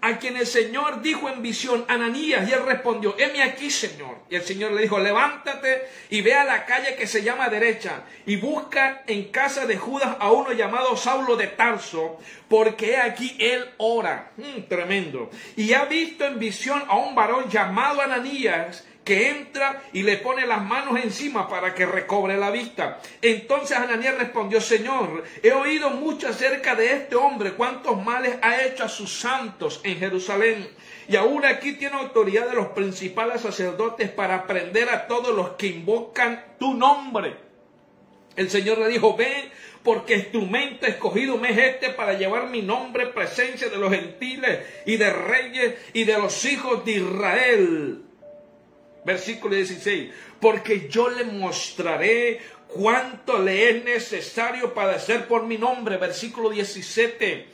a quien el Señor dijo en visión, Ananías, y él respondió, heme aquí, Señor. Y el Señor le dijo, levántate y ve a la calle que se llama derecha, y busca en casa de Judas a uno llamado Saulo de Tarso, porque aquí él ora. Mm, tremendo. Y ha visto en visión a un varón llamado Ananías, que entra y le pone las manos encima para que recobre la vista. Entonces Ananías respondió, Señor, he oído mucho acerca de este hombre, cuántos males ha hecho a sus santos en Jerusalén. Y aún aquí tiene autoridad de los principales sacerdotes para prender a todos los que invocan tu nombre. El Señor le dijo, ven, porque instrumento escogido me es este para llevar mi nombre en presencia de los gentiles y de reyes y de los hijos de Israel versículo 16, porque yo le mostraré cuánto le es necesario padecer por mi nombre, versículo 17.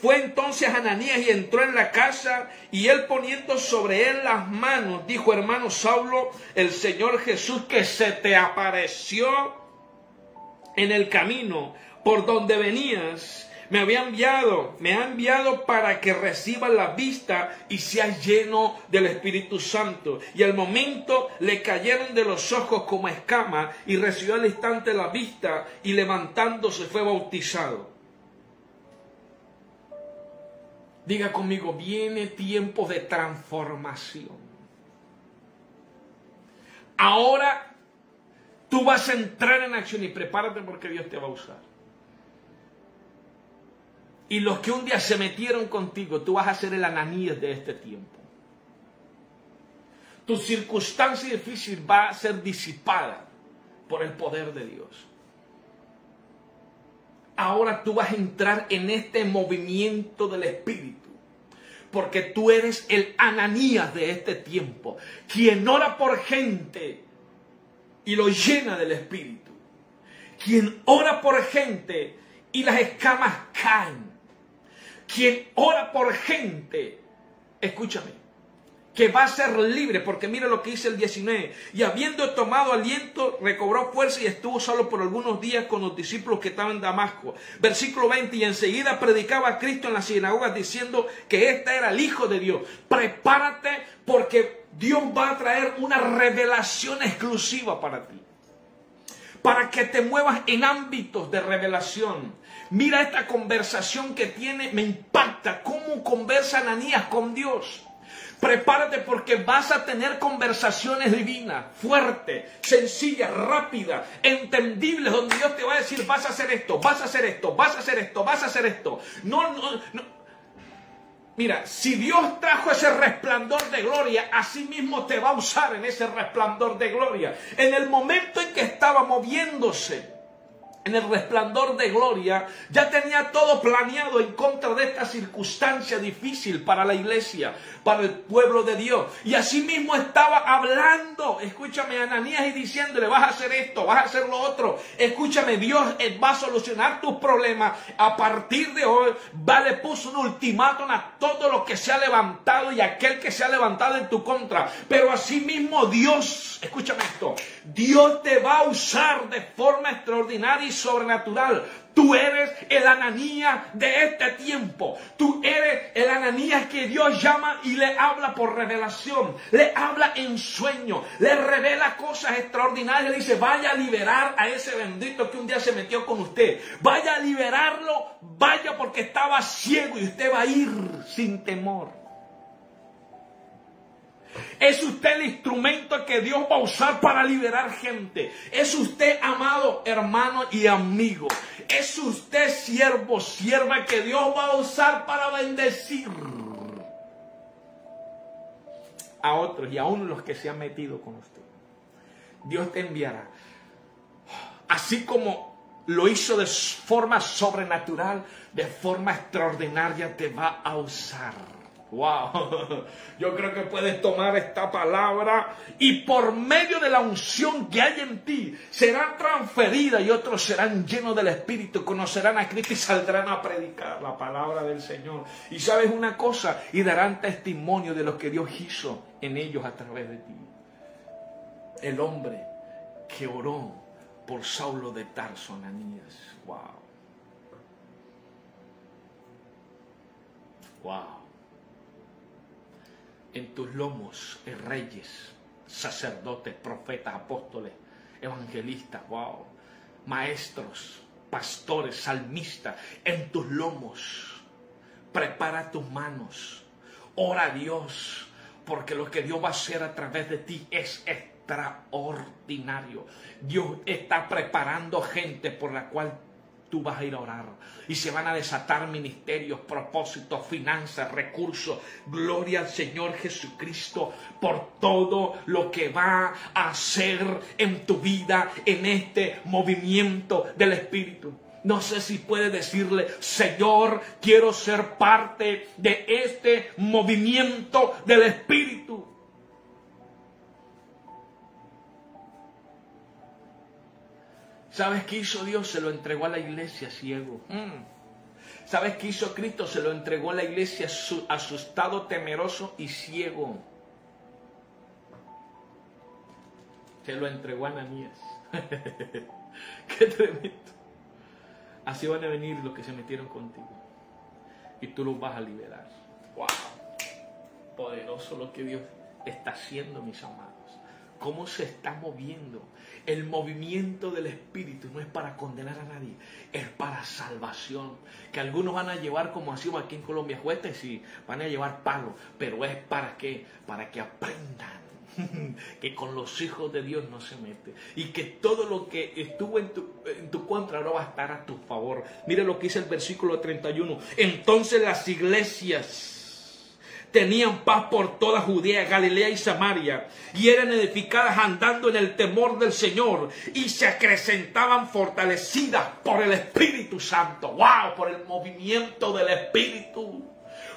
Fue entonces Ananías y entró en la casa y él poniendo sobre él las manos, dijo hermano Saulo, el Señor Jesús que se te apareció en el camino por donde venías me había enviado, me ha enviado para que reciba la vista y sea lleno del Espíritu Santo. Y al momento le cayeron de los ojos como escama y recibió al instante la vista y levantándose fue bautizado. Diga conmigo, viene tiempo de transformación. Ahora tú vas a entrar en acción y prepárate porque Dios te va a usar. Y los que un día se metieron contigo, tú vas a ser el ananías de este tiempo. Tu circunstancia difícil va a ser disipada por el poder de Dios. Ahora tú vas a entrar en este movimiento del Espíritu. Porque tú eres el ananías de este tiempo. Quien ora por gente y lo llena del Espíritu. Quien ora por gente y las escamas caen quien ora por gente, escúchame, que va a ser libre, porque mira lo que dice el 19, y habiendo tomado aliento, recobró fuerza y estuvo solo por algunos días con los discípulos que estaban en Damasco. Versículo 20, y enseguida predicaba a Cristo en las sinagogas diciendo que este era el Hijo de Dios. Prepárate porque Dios va a traer una revelación exclusiva para ti. Para que te muevas en ámbitos de revelación Mira esta conversación que tiene, me impacta. ¿Cómo conversa Ananías con Dios? Prepárate porque vas a tener conversaciones divinas, fuertes, sencillas, rápidas, entendibles, donde Dios te va a decir, vas a hacer esto, vas a hacer esto, vas a hacer esto, vas a hacer esto. No, no, no. Mira, si Dios trajo ese resplandor de gloria, así mismo te va a usar en ese resplandor de gloria. En el momento en que estaba moviéndose en el resplandor de gloria, ya tenía todo planeado en contra de esta circunstancia difícil para la iglesia, para el pueblo de Dios. Y así mismo estaba hablando, escúchame, Ananías y diciéndole, vas a hacer esto, vas a hacer lo otro. Escúchame, Dios va a solucionar tus problemas. A partir de hoy, va, le puso un ultimátum a todo lo que se ha levantado y aquel que se ha levantado en tu contra. Pero así mismo Dios, escúchame esto, Dios te va a usar de forma extraordinaria sobrenatural. Tú eres el Ananías de este tiempo. Tú eres el Ananías que Dios llama y le habla por revelación. Le habla en sueño. Le revela cosas extraordinarias. Le dice, vaya a liberar a ese bendito que un día se metió con usted. Vaya a liberarlo. Vaya porque estaba ciego y usted va a ir sin temor. Es usted el instrumento que Dios va a usar para liberar gente. Es usted, amado hermano y amigo. Es usted, siervo, sierva, que Dios va a usar para bendecir a otros y aún los que se han metido con usted. Dios te enviará. Así como lo hizo de forma sobrenatural, de forma extraordinaria, te va a usar Wow, yo creo que puedes tomar esta palabra y por medio de la unción que hay en ti será transferida y otros serán llenos del Espíritu, conocerán a Cristo y saldrán a predicar la palabra del Señor. Y sabes una cosa, y darán testimonio de lo que Dios hizo en ellos a través de ti. El hombre que oró por Saulo de Tarso, Ananías. Wow. Wow en tus lomos reyes, sacerdotes, profetas, apóstoles, evangelistas, wow, maestros, pastores, salmistas, en tus lomos. Prepara tus manos. Ora a Dios, porque lo que Dios va a hacer a través de ti es extraordinario. Dios está preparando gente por la cual tú vas a ir a orar. Y se van a desatar ministerios, propósitos, finanzas, recursos. Gloria al Señor Jesucristo por todo lo que va a hacer en tu vida en este movimiento del Espíritu. No sé si puede decirle, Señor, quiero ser parte de este movimiento del Espíritu. ¿Sabes qué hizo Dios? Se lo entregó a la iglesia ciego. Mm. ¿Sabes qué hizo Cristo? Se lo entregó a la iglesia asustado, temeroso y ciego. Se lo entregó a Ananías. qué tremendo. Así van a venir los que se metieron contigo. Y tú los vas a liberar. ¡Wow! Poderoso lo que Dios está haciendo, mis amados cómo se está moviendo. El movimiento del Espíritu no es para condenar a nadie, es para salvación. Que algunos van a llevar, como hacemos aquí en Colombia, jueces y van a llevar palo, pero es para qué? Para que aprendan que con los hijos de Dios no se mete y que todo lo que estuvo en tu, en tu contra ahora va a estar a tu favor. Mire lo que dice el versículo 31. Entonces las iglesias tenían paz por toda Judea, Galilea y Samaria, y eran edificadas andando en el temor del Señor, y se acrecentaban fortalecidas por el Espíritu Santo. ¡Wow! Por el movimiento del Espíritu.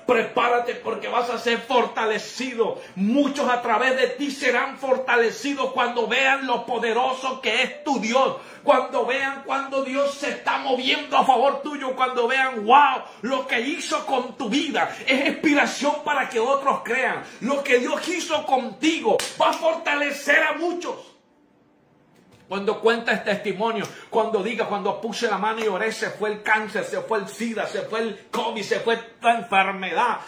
Prepárate porque vas a ser fortalecido. Muchos a través de ti serán fortalecidos cuando vean lo poderoso que es tu Dios. Cuando vean cuando Dios se está moviendo a favor tuyo. Cuando vean, wow, lo que hizo con tu vida es inspiración para que otros crean. Lo que Dios hizo contigo va a fortalecer a muchos. Cuando cuentas testimonio, cuando diga, cuando puse la mano y oré, se fue el cáncer, se fue el SIDA, se fue el COVID, se fue la enfermedad.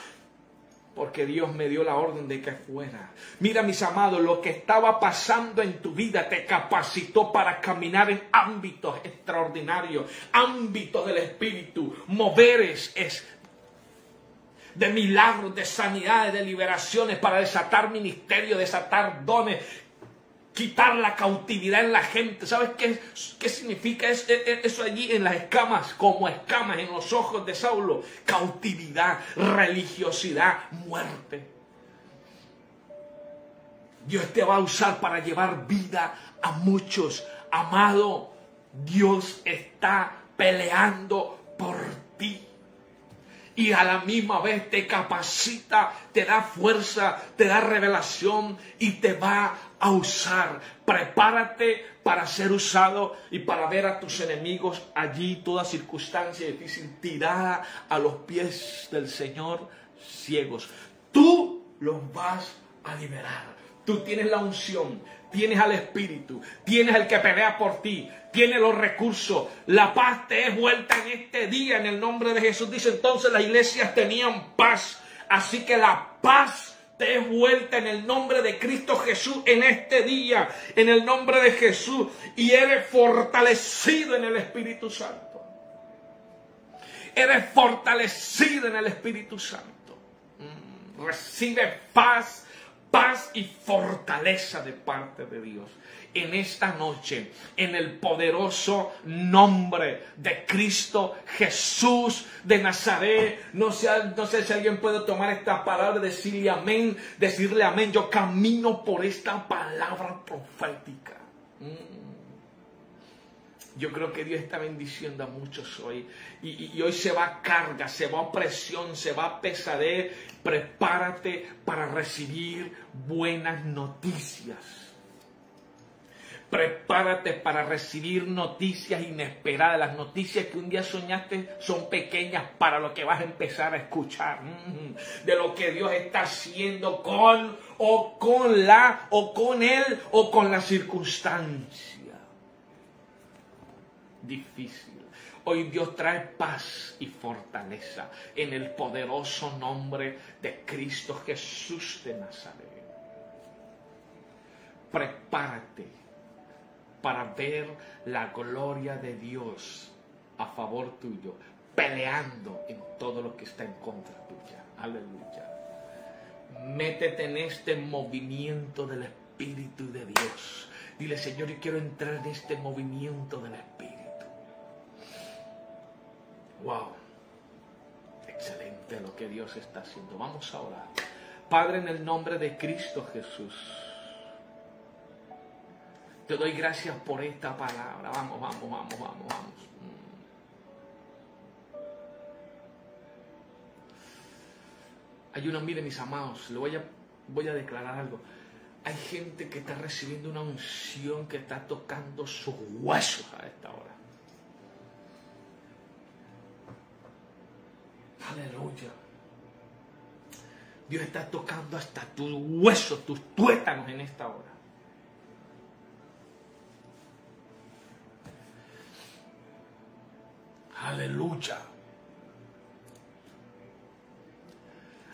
Porque Dios me dio la orden de que fuera. Mira, mis amados, lo que estaba pasando en tu vida te capacitó para caminar en ámbitos extraordinarios, ámbitos del Espíritu. Moveres es de milagros, de sanidades, de liberaciones, para desatar ministerio, desatar dones quitar la cautividad en la gente. ¿Sabes qué, qué significa eso, eso allí en las escamas? Como escamas en los ojos de Saulo. Cautividad, religiosidad, muerte. Dios te va a usar para llevar vida a muchos. Amado, Dios está peleando por ti y a la misma vez te capacita, te da fuerza, te da revelación y te va a usar. Prepárate para ser usado y para ver a tus enemigos allí, toda circunstancia difícil, tirada a los pies del Señor ciegos. Tú los vas a liberar. Tú tienes la unción, tienes al Espíritu, tienes el que pelea por ti, tienes los recursos. La paz te es vuelta en este día en el nombre de Jesús. Dice entonces las iglesias tenían paz. Así que la paz te es vuelta en el nombre de Cristo Jesús en este día, en el nombre de Jesús. Y eres fortalecido en el Espíritu Santo. Eres fortalecido en el Espíritu Santo. Mm, recibe paz paz y fortaleza de parte de Dios. En esta noche, en el poderoso nombre de Cristo Jesús de Nazaret, no sé, si alguien puede tomar esta palabra, decirle amén, decirle amén. Yo camino por esta palabra profética. Mm. Yo creo que Dios está bendiciendo a muchos hoy. Y, hoy se va carga, se va opresión, se va pesadez. Prepárate para recibir buenas noticias. Prepárate para recibir noticias inesperadas. Las noticias que un día soñaste son pequeñas para lo que vas a empezar a escuchar. Mm, de lo que Dios está haciendo con o con la o con él o con la circunstancia difícil. Hoy Dios trae paz y fortaleza en el poderoso nombre de Cristo Jesús de Nazaret. Prepárate para ver la gloria de Dios a favor tuyo, peleando en todo lo que está en contra tuya. Aleluya. Métete en este movimiento del Espíritu de Dios. Dile, Señor, yo quiero entrar en este movimiento del Espíritu. Wow. Excelente lo que Dios está haciendo. Vamos a orar. Padre, en el nombre de Cristo Jesús. Te doy gracias por esta palabra. Vamos, vamos, vamos, vamos, vamos. Hay una, mire mis amados, le voy a, voy a declarar algo. Hay gente que está recibiendo una unción que está tocando sus huesos a esta hora. Aleluya. Dios está tocando hasta tus huesos, tus tuétanos en esta hora. Aleluya.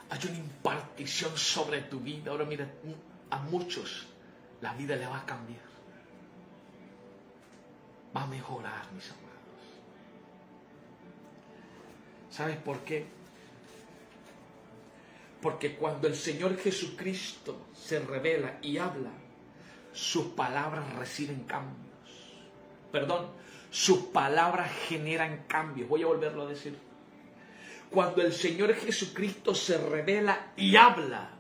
Hay una impartición sobre tu vida. Ahora mira, a muchos la vida le va a cambiar. Va a mejorar, mis amados. ¿Sabes por qué? Porque cuando el Señor Jesucristo se revela y habla, sus palabras reciben cambios. Perdón, sus palabras generan cambios. Voy a volverlo a decir. Cuando el Señor Jesucristo se revela y habla,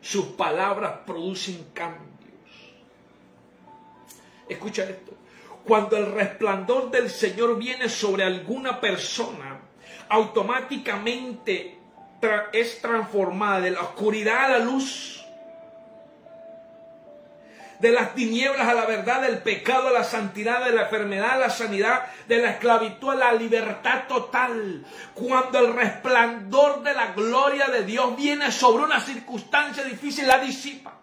sus palabras producen cambios. Escucha esto. Cuando el resplandor del Señor viene sobre alguna persona, automáticamente es transformada de la oscuridad a la luz, de las tinieblas a la verdad, del pecado a la santidad, de la enfermedad a la sanidad, de la esclavitud a la libertad total. Cuando el resplandor de la gloria de Dios viene sobre una circunstancia difícil, la disipa.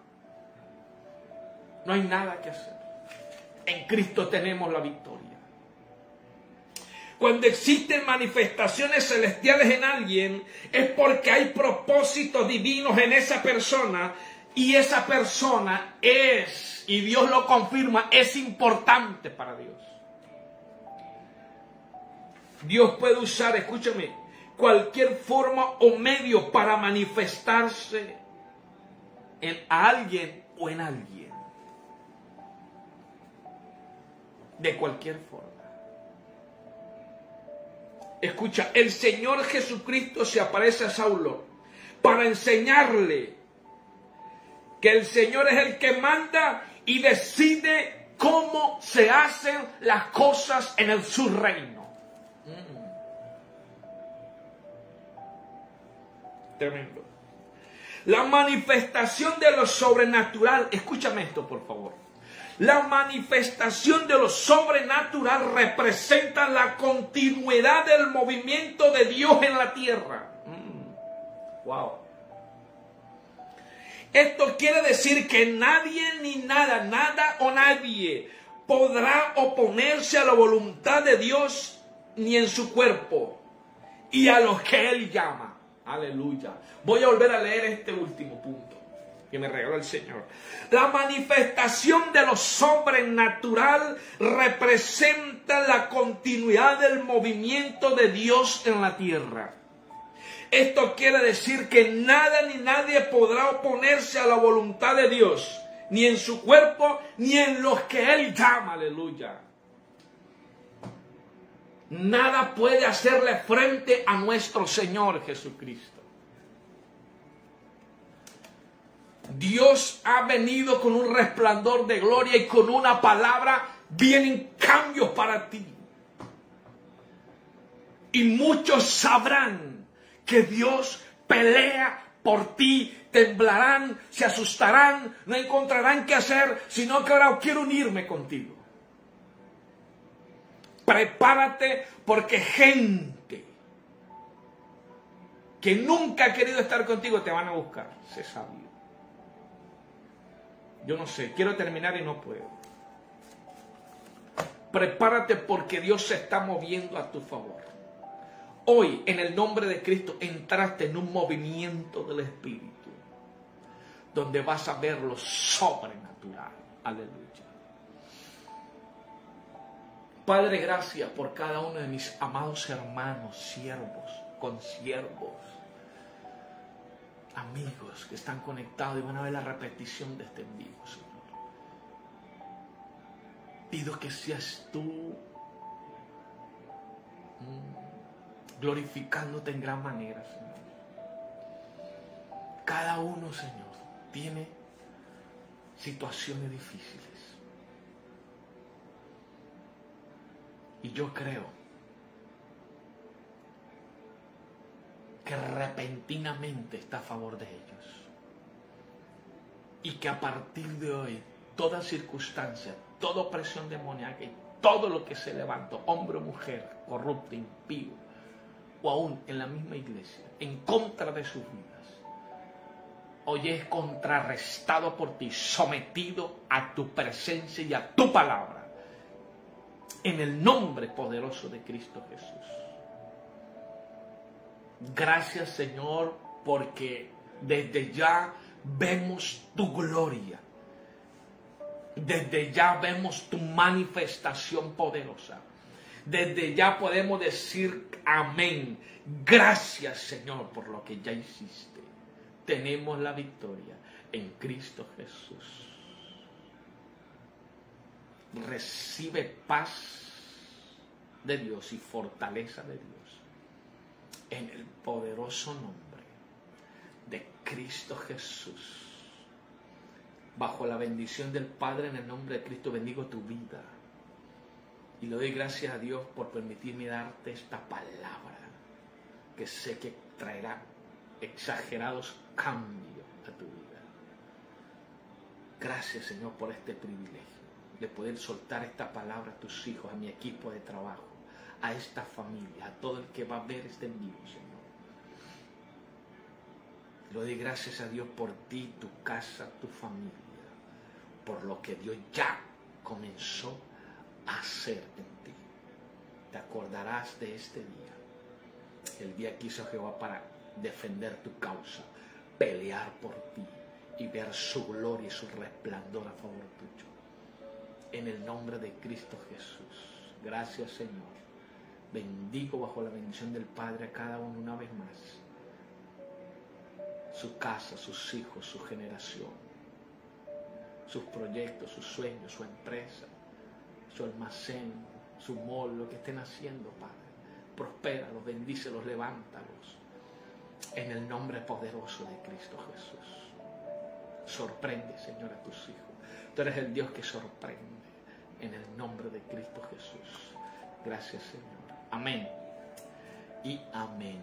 No hay nada que hacer. En Cristo tenemos la victoria. Cuando existen manifestaciones celestiales en alguien, es porque hay propósitos divinos en esa persona y esa persona es, y Dios lo confirma, es importante para Dios. Dios puede usar, escúchame, cualquier forma o medio para manifestarse en alguien o en alguien. de cualquier forma. Escucha, el Señor Jesucristo se aparece a Saulo para enseñarle que el Señor es el que manda y decide cómo se hacen las cosas en el su reino. Mm. Tremendo. La manifestación de lo sobrenatural, escúchame esto por favor. La manifestación de lo sobrenatural representa la continuidad del movimiento de Dios en la tierra. Mm. Wow. Esto quiere decir que nadie ni nada, nada o nadie podrá oponerse a la voluntad de Dios ni en su cuerpo y a los que Él llama. Aleluya. Voy a volver a leer este último punto que me regaló el Señor. La manifestación de lo sobrenatural representa la continuidad del movimiento de Dios en la tierra. Esto quiere decir que nada ni nadie podrá oponerse a la voluntad de Dios, ni en su cuerpo, ni en los que Él llama, aleluya. Nada puede hacerle frente a nuestro Señor Jesucristo. Dios ha venido con un resplandor de gloria y con una palabra vienen cambios para ti. Y muchos sabrán que Dios pelea por ti, temblarán, se asustarán, no encontrarán qué hacer, sino que ahora quiero unirme contigo. Prepárate porque gente que nunca ha querido estar contigo te van a buscar, se sabe. Yo no sé, quiero terminar y no puedo. Prepárate porque Dios se está moviendo a tu favor. Hoy, en el nombre de Cristo, entraste en un movimiento del Espíritu, donde vas a ver lo sobrenatural. Aleluya. Padre, gracias por cada uno de mis amados hermanos, siervos, consiervos amigos que están conectados y van a ver la repetición de este envío, Señor. Pido que seas tú mm, glorificándote en gran manera, Señor. Cada uno, Señor, tiene situaciones difíciles. Y yo creo que repentinamente está a favor de ellos. Y que a partir de hoy, toda circunstancia, toda presión demoníaca y todo lo que se levantó, hombre o mujer, corrupto, impío, o aún en la misma iglesia, en contra de sus vidas, hoy es contrarrestado por ti, sometido a tu presencia y a tu palabra, en el nombre poderoso de Cristo Jesús. Gracias Señor porque desde ya vemos tu gloria. Desde ya vemos tu manifestación poderosa. Desde ya podemos decir amén. Gracias Señor por lo que ya hiciste. Tenemos la victoria en Cristo Jesús. Recibe paz de Dios y fortaleza de Dios en el poderoso nombre de Cristo Jesús. Bajo la bendición del Padre en el nombre de Cristo bendigo tu vida. Y le doy gracias a Dios por permitirme darte esta palabra que sé que traerá exagerados cambios a tu vida. Gracias Señor por este privilegio de poder soltar esta palabra a tus hijos, a mi equipo de trabajo a esta familia, a todo el que va a ver este envío, Señor. Lo doy gracias a Dios por ti, tu casa, tu familia, por lo que Dios ya comenzó hacer en ti. Te acordarás de este día, el día que hizo Jehová para defender tu causa, pelear por ti y ver su gloria y su resplandor a favor tuyo. En el nombre de Cristo Jesús. Gracias Señor bendigo bajo la bendición del Padre a cada uno una vez más. Su casa, sus hijos, su generación, sus proyectos, sus sueños, su empresa, su almacén, su mall, lo que estén haciendo, Padre. Prospéralos, bendícelos, levántalos. En el nombre poderoso de Cristo Jesús. Sorprende, Señor, a tus hijos. Tú eres el Dios que sorprende. En el nombre de Cristo Jesús. Gracias, Señor. Amén. Y amén.